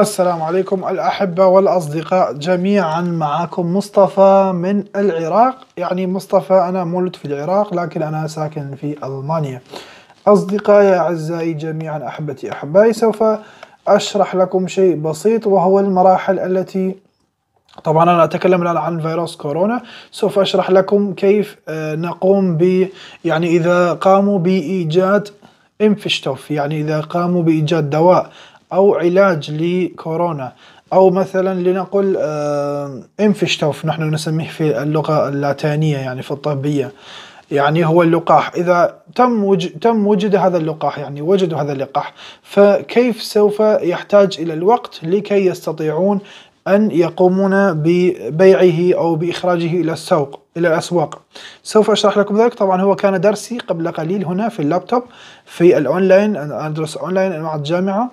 السلام عليكم الأحبة والأصدقاء. جميعا معكم مصطفى من العراق. يعني مصطفى أنا مولد في العراق لكن أنا ساكن في ألمانيا. أصدقائي أعزائي جميعا أحبتي أحبائي سوف أشرح لكم شيء بسيط وهو المراحل التي طبعا أنا أتكلم الآن عن فيروس كورونا. سوف أشرح لكم كيف آه، نقوم ب يعني إذا قاموا بإيجاد إنفشتوف. يعني إذا قاموا بإيجاد دواء أو علاج لكورونا. أو مثلا لنقل آه، إنفشتوف نحن نسميه في اللغة اللاتينية يعني في الطبية. يعني هو اللقاح. إذا تم وج... تم وجد هذا اللقاح يعني وجدوا هذا اللقاح فكيف سوف يحتاج إلى الوقت لكي يستطيعون أن يقومون ببيعه أو بإخراجه إلى السوق إلى الأسواق؟ سوف أشرح لكم ذلك. طبعا هو كان درسي قبل قليل هنا في اللابتوب في الأونلاين أنا أدرس أونلاين مع الجامعة.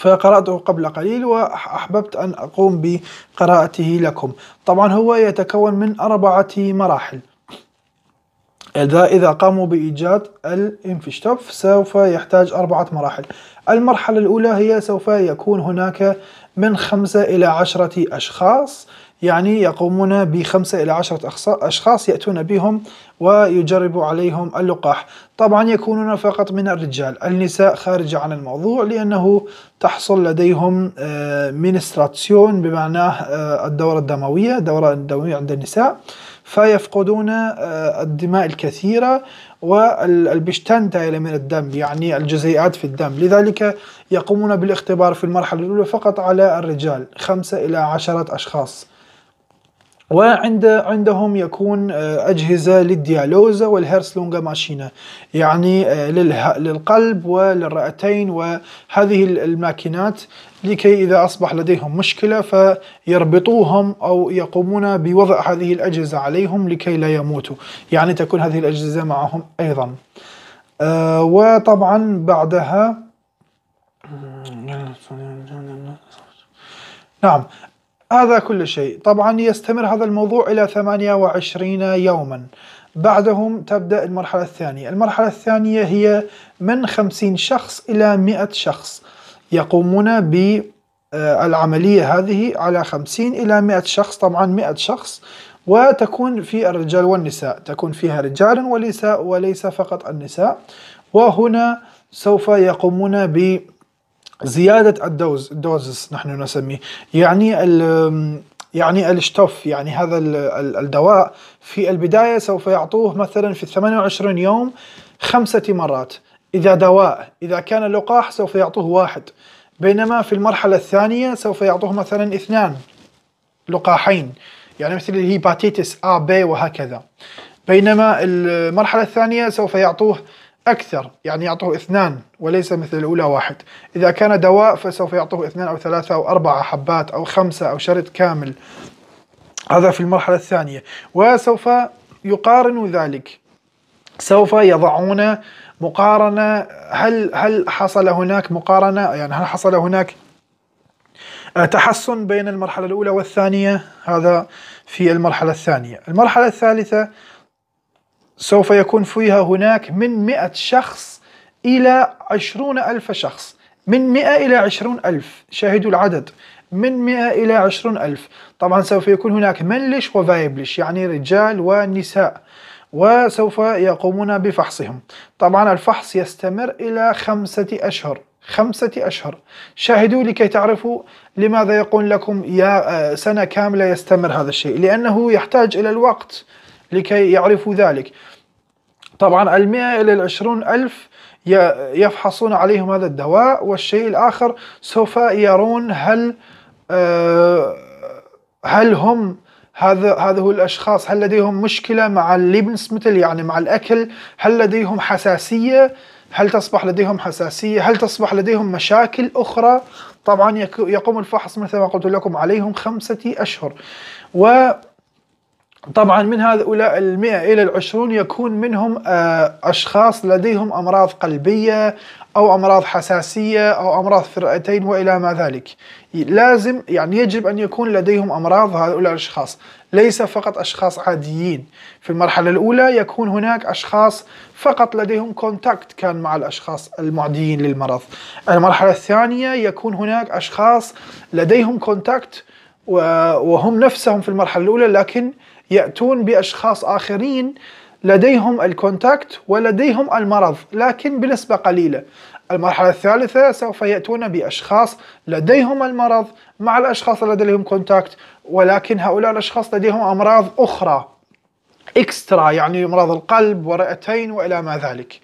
فقرأته قبل قليل وأحببت أن أقوم بقراءته لكم. طبعا هو يتكون من أربعة مراحل. إذا إذا قاموا بإيجاد ال Impfstoff سوف يحتاج أربعة مراحل. المرحلة الأولى هي سوف يكون هناك من خمسة إلى عشرة أشخاص يعني يقومون بخمسة إلى عشرة أشخاص يأتون بهم ويجربوا عليهم اللقاح. طبعا يكونون فقط من الرجال. النساء خارجة عن الموضوع لأنه تحصل لديهم منستراتسيون بمعناه آه، الدورة الدموية الدورة الدموية عند النساء. فيفقدون آه، الدماء الكثيرة والبشتنتا من الدم يعني الجزيئات في الدم. لذلك يقومون بالاختبار في المرحلة الأولى فقط على الرجال خمسة إلى عشرة أشخاص. وعند عندهم يكون آه، أجهزة للديالوزا والهيرسلونجا ماشينة. يعني آه، للقلب وللرئتين وهذه الماكينات لكي إذا أصبح لديهم مشكلة فيربطوهم أو يقومون بوضع هذه الأجهزة عليهم لكي لا يموتوا. يعني تكون هذه الأجهزة معهم أيضا. آه، وطبعا بعدها نعم. هذا كل شيء. طبعا يستمر هذا الموضوع إلى 28 يوما. بعدهم تبدأ المرحلة الثانية. المرحلة الثانية هي من 50 شخص إلى 100 شخص يقومون بالعملية هذه على 50 إلى 100 شخص. طبعا 100 شخص وتكون في الرجال والنساء. تكون فيها رجال ونساء وليس فقط النساء. وهنا سوف يقومون ب زيادة ال dose ال doses نحن نسميه. يعني ال يعني ال Stoff يعني هذا الدواء في البداية سوف يعطوه مثلا في 28 يوم خمسة مرات. إذا دواء إذا كان لقاح سوف يعطوه واحد. بينما في المرحلة الثانية سوف يعطوه مثلا اثنان لقاحين. يعني مثل ال hepatitis A B وهكذا. بينما المرحلة الثانية سوف يعطوه أكثر يعني يعطوه اثنان وليس مثل الأولى واحد. إذا كان دواء فسوف يعطوه اثنان أو ثلاثة أو أربعة حبات أو خمسة أو شريط كامل. هذا في المرحلة الثانية. وسوف يقارن ذلك. سوف يضعون مقارنة هل هل حصل هناك مقارنة؟ يعني هل حصل هناك تحسن بين المرحلة الأولى والثانية؟ هذا في المرحلة الثانية. المرحلة الثالثة سوف يكون فيها هناك من مئة شخص إلى عشرون ألف شخص. من مئة إلى عشرون ألف شاهدوا العدد. من مئة إلى عشرون ألف. طبعا سوف يكون هناك منلش وفايبلش يعني رجال ونساء وسوف يقومون بفحصهم. طبعا الفحص يستمر إلى خمسة أشهر. خمسة أشهر. شاهدوا لكي تعرفوا لماذا يقول لكم يا سنة كاملة يستمر هذا الشيء. لأنه يحتاج إلى الوقت. لكي يعرفوا ذلك. طبعا المئة إلى العشرون ألف يفحصون عليهم هذا الدواء والشيء الآخر سوف يرون هل آه، هل هم هذا هذه الأشخاص هل لديهم مشكلة مع الليبنسمتل يعني مع الأكل هل لديهم حساسية هل تصبح لديهم حساسية هل تصبح لديهم مشاكل أخرى. طبعا يقوم الفحص مثل ما قلت لكم عليهم خمسة أشهر. و طبعا من هؤلاء المئة إلى العشرون يكون منهم آه، أشخاص لديهم أمراض قلبية أو أمراض حساسية أو أمراض في الرئتين وإلى ما ذلك. لازم يعني يجب أن يكون لديهم أمراض هؤلاء الأشخاص. ليس فقط أشخاص عاديين. في المرحلة الأولى يكون هناك أشخاص فقط لديهم كونتاكت كان مع الأشخاص المعديين للمرض. المرحلة الثانية يكون هناك أشخاص لديهم contact وهم نفسهم في المرحلة الأولى لكن يأتون بأشخاص آخرين لديهم ال contact ولديهم المرض لكن بنسبة قليلة. المرحلة الثالثة سوف يأتون بأشخاص لديهم المرض مع الأشخاص الذين لديهم contact ولكن هؤلاء الأشخاص لديهم أمراض أخرى extra يعني أمراض القلب ورئتين وإلى ما ذلك.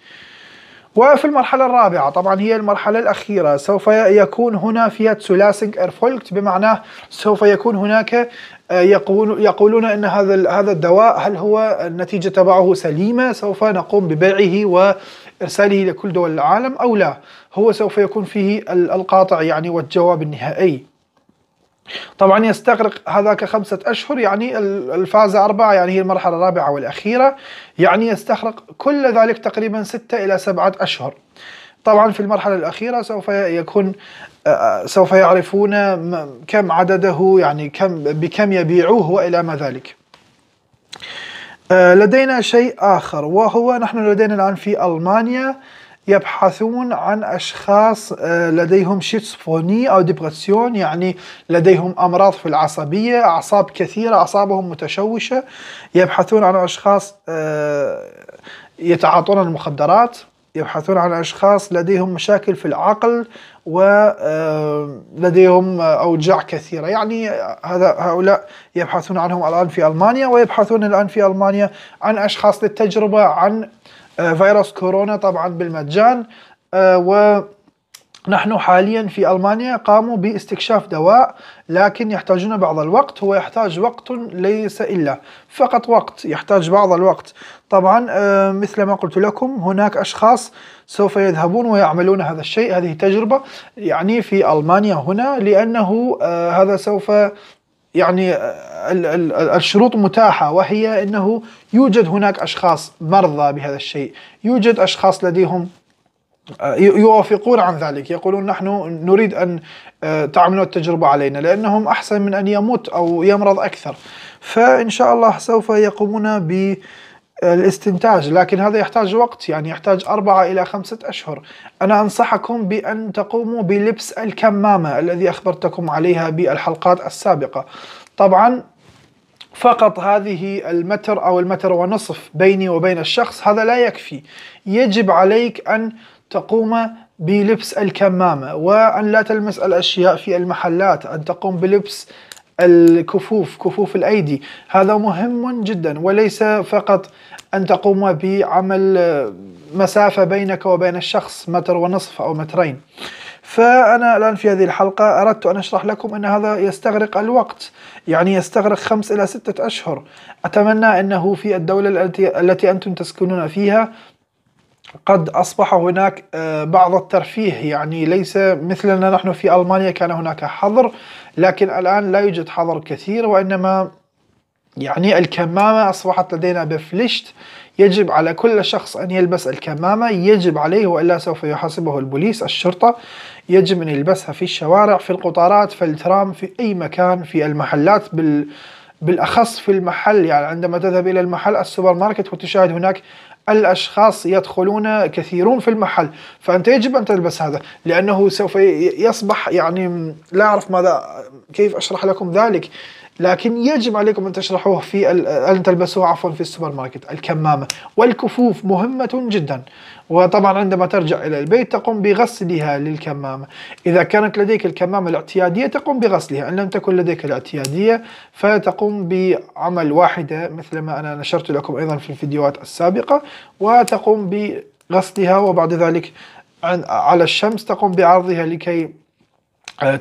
وفي المرحلة الرابعة طبعا هي المرحلة الأخيرة سوف يكون هنا فيها Zulassung erfolgt بمعنى سوف يكون هناك آه، يقول يقولون إن هذا هذا الدواء هل هو النتيجة تبعه سليمة سوف نقوم ببيعه وإرساله لكل دول العالم أو لا؟ هو سوف يكون فيه القاطع يعني والجواب النهائي. طبعا يستغرق هذاك خمسة أشهر يعني الفازة أربعة يعني هي المرحلة الرابعة والأخيرة. يعني يستغرق كل ذلك تقريبا ستة إلى سبعة أشهر. طبعا في المرحلة الأخيرة سوف يكون سوف يعرفون كم عدده يعني كم بكم يبيعوه وإلى ما ذلك. لدينا شيء آخر وهو نحن لدينا الآن في ألمانيا. يبحثون عن أشخاص لديهم شيتسفوني أو ديبرسيون يعني لديهم أمراض في العصبية أعصاب كثيرة أعصابهم متشوشة. يبحثون عن أشخاص يتعاطون المخدرات. يبحثون عن أشخاص لديهم مشاكل في العقل ولديهم آه، أوجاع كثيرة. يعني هذا هؤلاء يبحثون عنهم الآن في ألمانيا ويبحثون الآن في ألمانيا عن أشخاص للتجربة عن آه، فيروس كورونا طبعا بالمجان. آه، و نحن حاليا في ألمانيا قاموا باستكشاف دواء لكن يحتاجون بعض الوقت هو يحتاج وقت ليس إلا فقط وقت يحتاج بعض الوقت. طبعا آه، مثل ما قلت لكم هناك أشخاص سوف يذهبون ويعملون هذا الشيء هذه تجربة يعني في ألمانيا هنا لأنه آه، هذا سوف يعني الشروط متاحة وهي إنه يوجد هناك أشخاص مرضى بهذا الشيء. يوجد أشخاص لديهم آه، يوافقون عن ذلك يقولون نحن نريد أن آه، تعملوا التجربة علينا لأنهم أحسن من أن يموت أو يمرض أكثر. فإن شاء الله سوف يقومون بالاستنتاج لكن هذا يحتاج وقت يعني يحتاج أربعة إلى خمسة أشهر. أنا أنصحكم بأن تقوموا بلبس الكمامة الذي أخبرتكم عليها بالحلقات السابقة. طبعا فقط هذه المتر أو المتر ونصف بيني وبين الشخص هذا لا يكفي. يجب عليك أن تقوم بلبس الكمامة وأن لا تلمس الأشياء في المحلات أن تقوم بلبس الكفوف كفوف الأيدي. هذا مهم جدا وليس فقط أن تقوم بعمل مسافة بينك وبين الشخص متر ونصف أو مترين. فأنا الآن في هذه الحلقة أردت أن أشرح لكم أن هذا يستغرق الوقت يعني يستغرق خمس إلى ستة أشهر. أتمنى أنه في الدولة التي, التي أنتم تسكنون فيها قد أصبح هناك آه، بعض الترفيه. يعني ليس مثلنا نحن في ألمانيا كان هناك حظر لكن الآن لا يوجد حظر كثير وإنما يعني الكمامة أصبحت لدينا Pflicht يجب على كل شخص أن يلبس الكمامة يجب عليه وإلا سوف يحاسبه البوليس الشرطة. يجب أن يلبسها في الشوارع في القطارات في الترام في أي مكان في المحلات بال بالأخص في المحل. يعني عندما تذهب إلى المحل السوبر ماركت وتشاهد هناك الأشخاص يدخلون كثيرون في المحل فأنت يجب أن تلبس هذا لأنه سوف يصبح يعني لا أعرف ماذا كيف أشرح لكم ذلك؟ لكن يجب عليكم أن تشرحوه في أن تلبسوه عفوا في السوبر ماركت الكمامة. والكفوف مهمة جدا. وطبعا عندما ترجع إلى البيت تقوم بغسلها للكمامة. إذا كانت لديك الكمامة الاعتيادية تقوم بغسلها. إن لم تكن لديك الاعتيادية فتقوم بعمل واحدة مثل ما أنا نشرت لكم أيضا في الفيديوهات السابقة وتقوم بغسلها وبعد ذلك على الشمس تقوم بعرضها لكي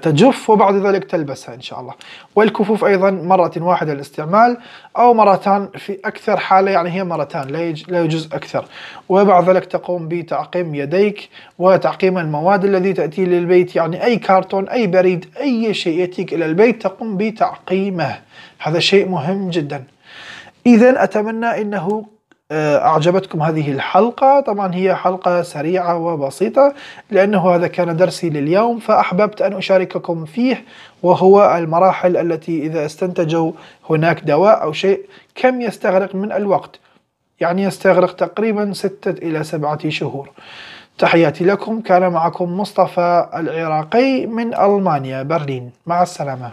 تجف وبعد ذلك تلبسها إن شاء الله. والكفوف أيضا مرة واحدة للاستعمال أو مرتان في أكثر حالة يعني هي مرتان لا يجوز أكثر. وبعد ذلك تقوم بتعقيم يديك وتعقيم المواد الذي تأتي للبيت يعني أي كارتون أي بريد أي شيء يأتيك إلى البيت تقوم بتعقيمه. هذا شيء مهم جدا. إذا أتمنى أنه آه، أعجبتكم هذه الحلقة؟ طبعا هي حلقة سريعة وبسيطة لأنه هذا كان درسي لليوم فأحببت أن أشارككم فيه وهو المراحل التي إذا استنتجوا هناك دواء أو شيء كم يستغرق من الوقت؟ يعني يستغرق تقريبا ستة إلى سبعة شهور. تحياتي لكم كان معكم مصطفى العراقي من ألمانيا برلين. مع السلامة.